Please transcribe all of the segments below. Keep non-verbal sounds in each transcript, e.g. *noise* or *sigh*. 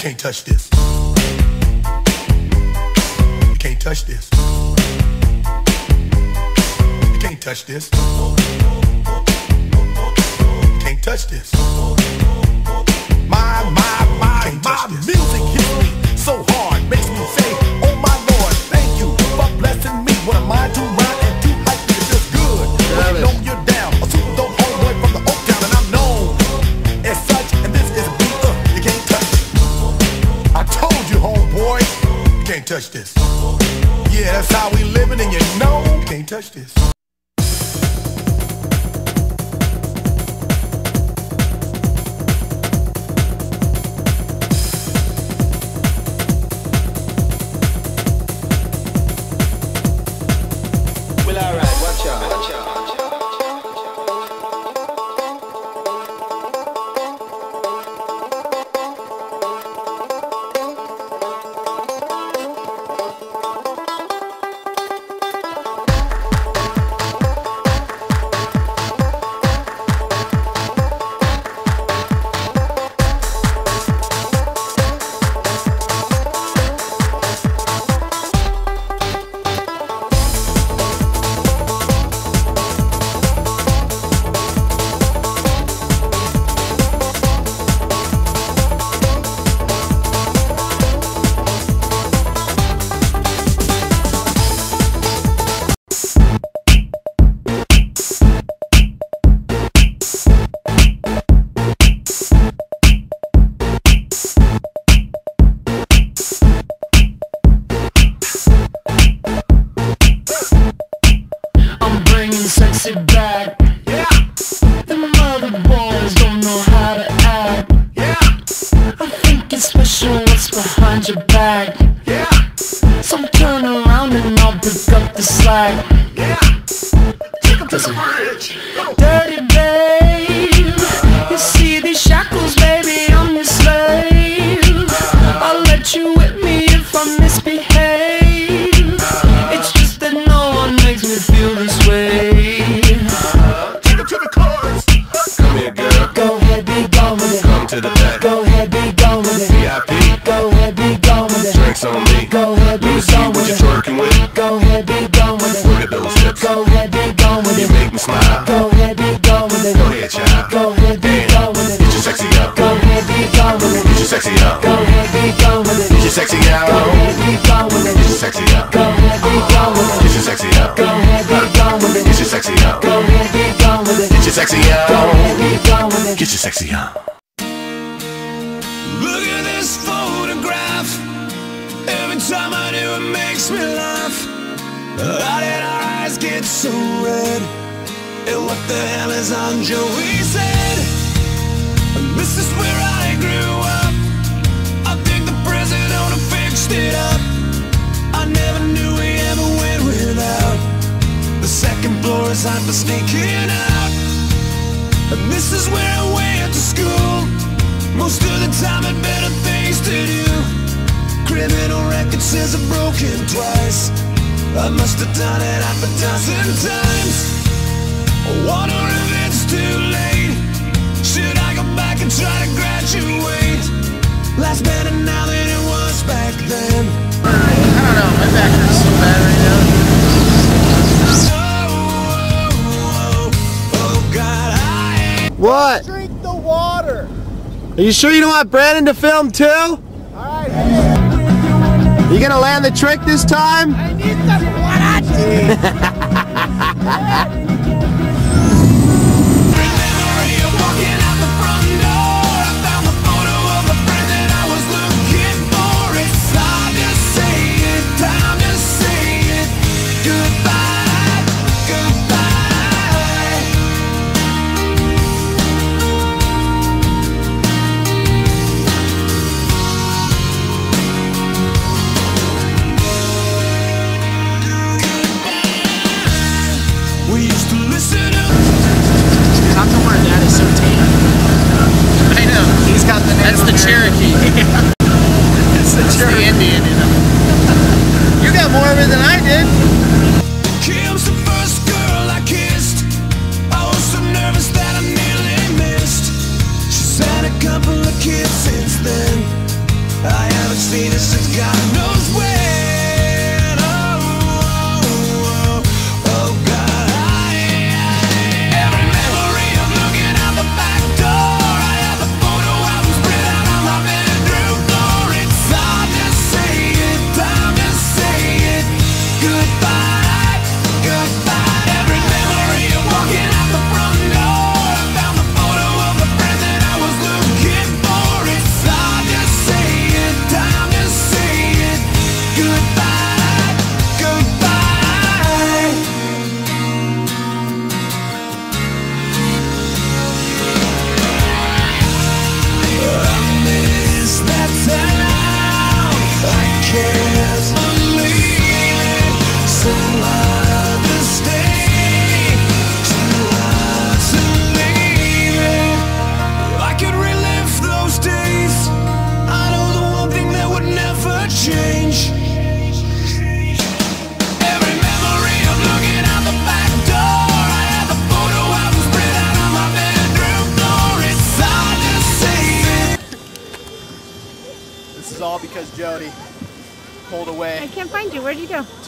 Can't touch this. You can't touch this. You can't touch this. You can't touch this. My, my, my, my music hits me so hard, makes me say, oh my lord, thank you for blessing me. What am I to rhyme and to hype me? It feels good. touch this. Yeah, that's how we living, and you know, can't touch this. Bye. Get you sexy, huh? Look at this photograph. Every time I do, it makes me laugh. How did our eyes get so red? And what the hell is on Joey's head? This is where I grew up. I think the president owner fixed it up. I never knew we ever went without. The second floor is hard for sneaking out. And this is where I went school. Most of the time had better things to do Criminal record says I've broken twice. I must have done it half a dozen times. I wonder if it's too late. Should I go back and try to graduate? Life's better now than it was back then. I don't know, my back hurts so bad right now What? The water. Are you sure you don't want Brandon to film too? Alright, You gonna land the trick this time? I need some *laughs*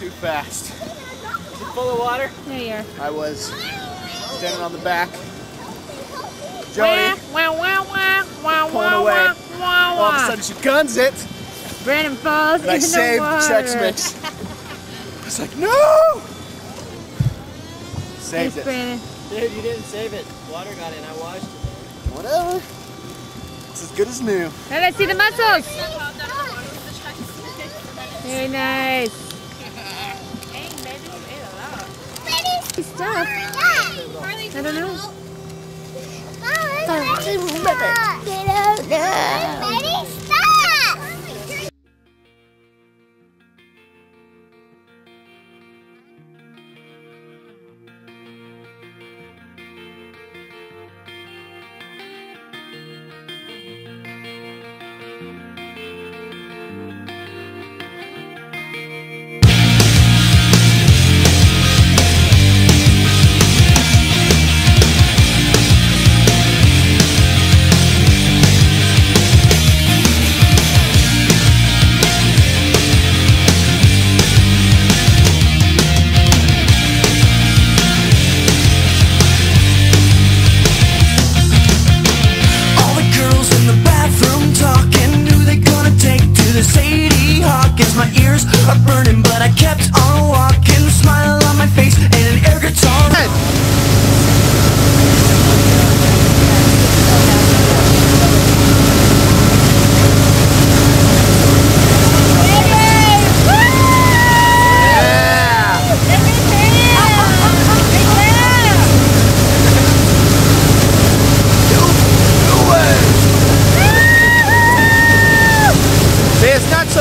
you go? too fast. Full of water. There you are. I was standing on the back. Wah, Jody wah, wah, wah, wah, pulling wah, away. wah, wah, All of a wah. sudden she guns it, Brandon falls and I in the saved water. Chex Mix. *laughs* I was like, no! Thanks, Saved it. Brandon. Dude, you didn't save it. Water got in. I washed it. Whatever. It's as good as new. Now let's see the muscles. Very nice. Stuff. I don't know. All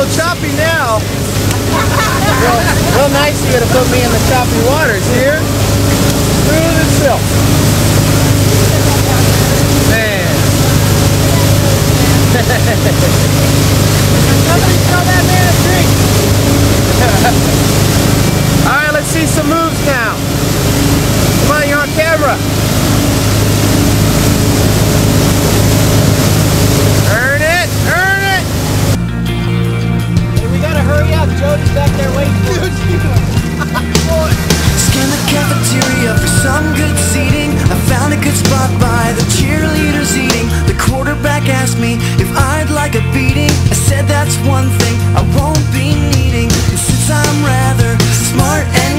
so choppy now. well, real nice of you to put me in the choppy waters here. Smooth as silk. Man. Somebody throw that man a drink. All right, let's see some moves now. Come on, you're on camera. Cody's back there waiting. Scan the cafeteria for some good seating. I found a good spot by the cheerleaders eating. The quarterback asked me if I'd like a beating. I said that's one thing I won't be needing. Since I'm rather smart and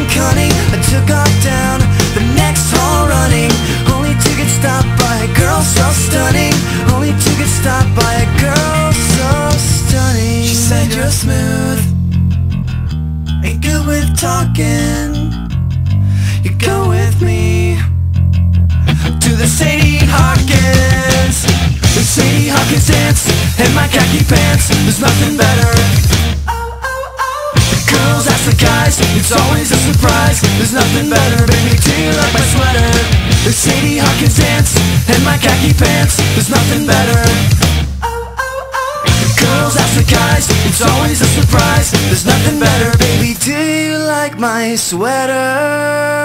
nothing better. Girls ask the guys, it's always a surprise. There's nothing better, baby. Do you like my sweater? The Sadie Hawkins dance and my khaki pants. There's nothing better. Girls ask the guys, it's always a surprise. There's nothing better, baby. Do you like my sweater?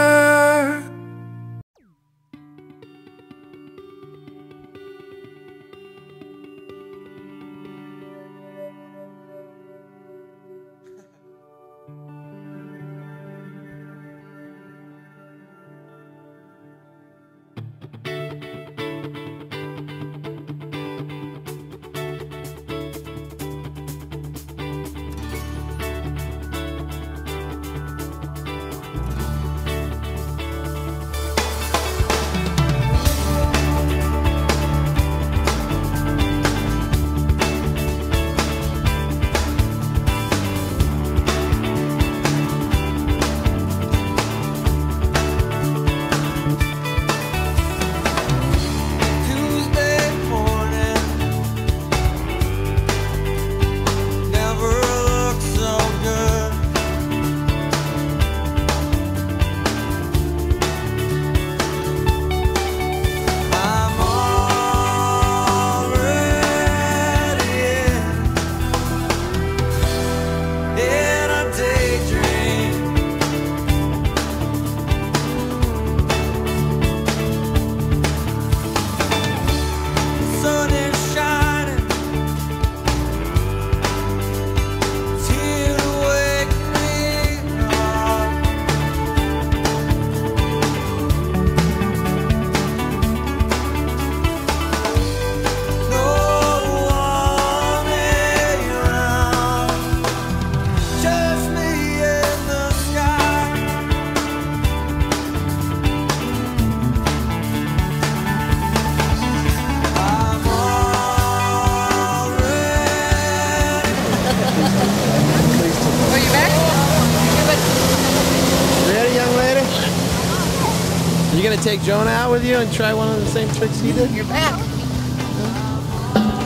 Take Jonah out with you and try one of the same tricks he did? You're back.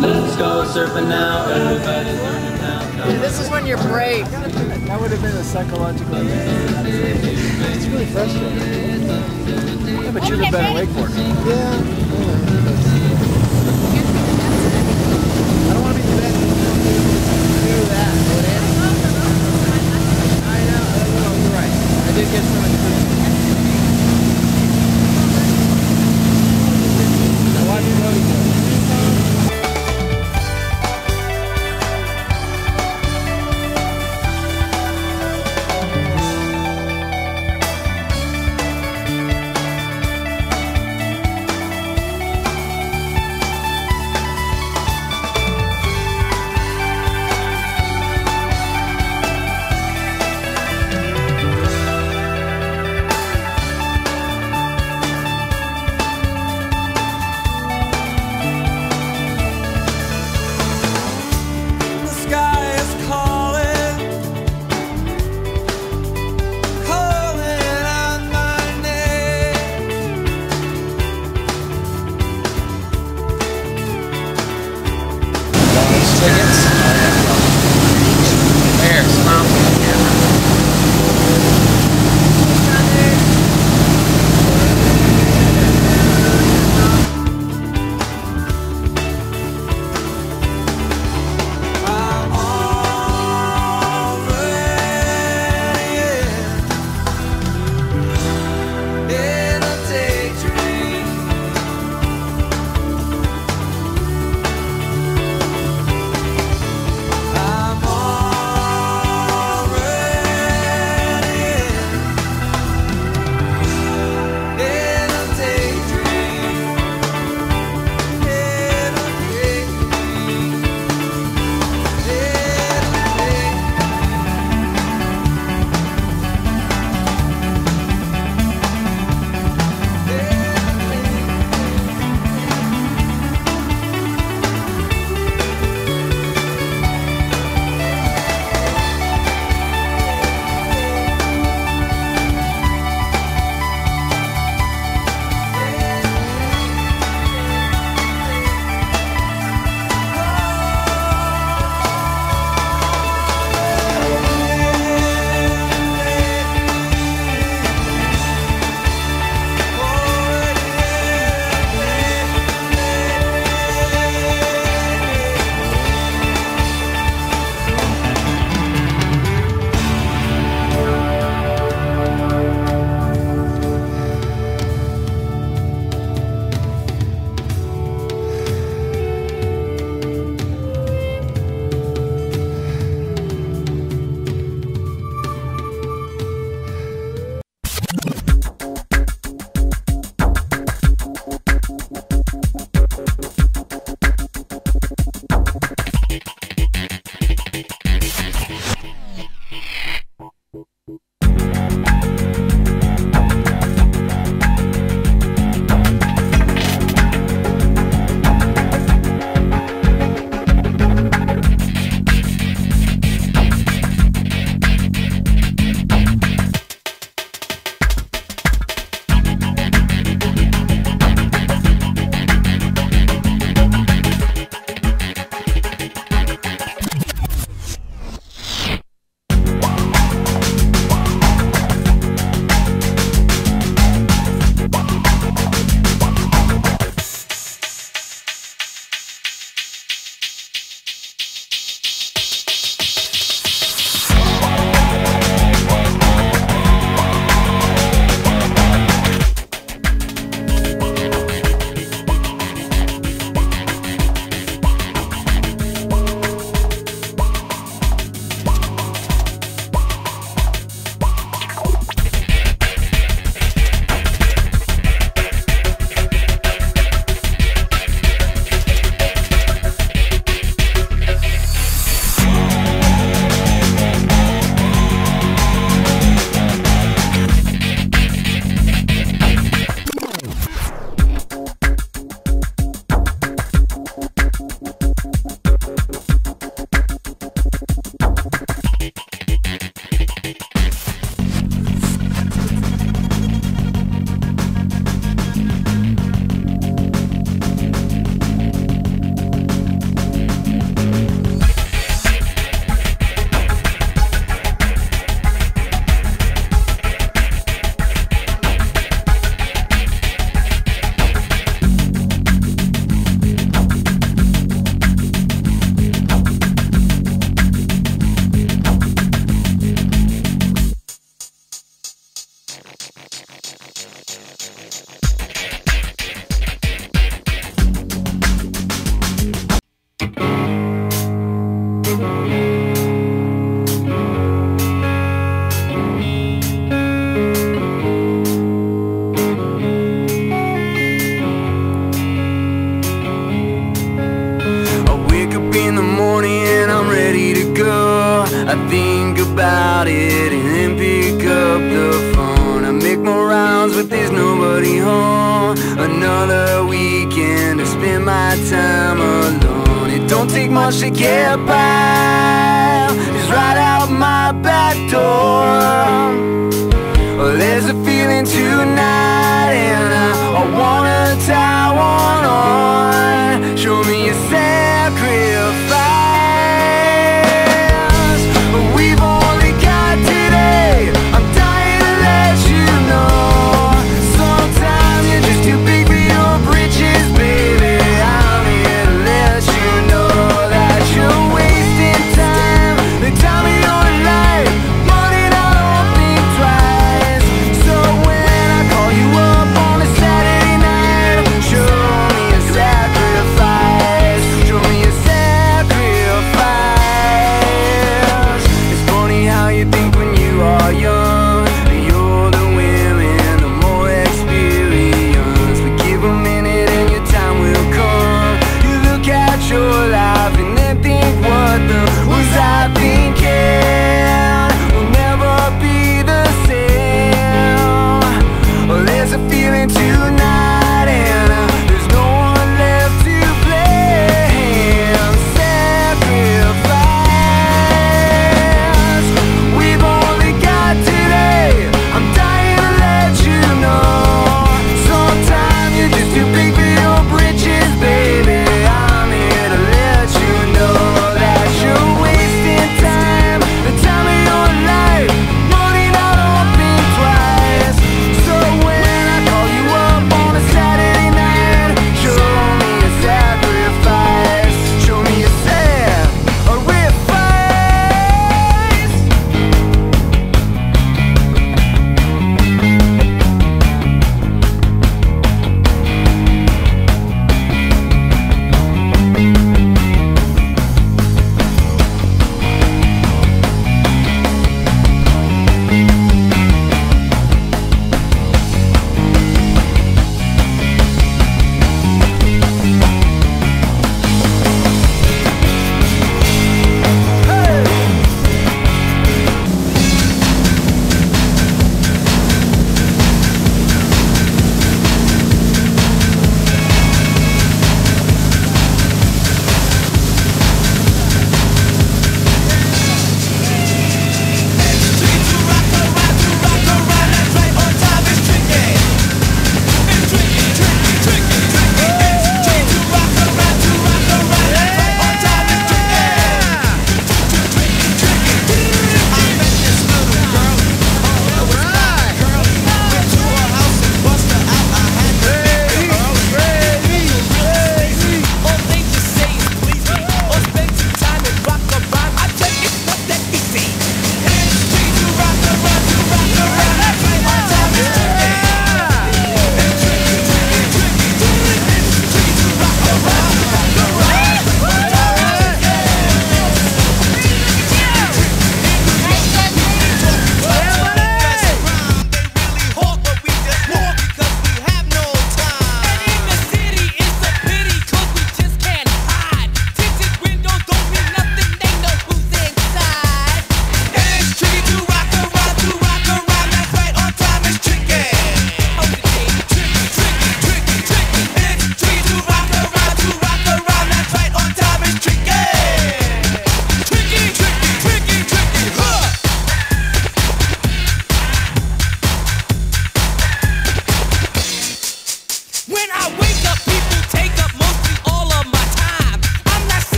Let's go surfing now. Everybody's learning now. This is when you're brave. That would have been a psychological It's really frustrating. Yeah, but you're the better wakeboarder. Yeah. I don't want to be the best. Do that. I know. No, you're right. I did get some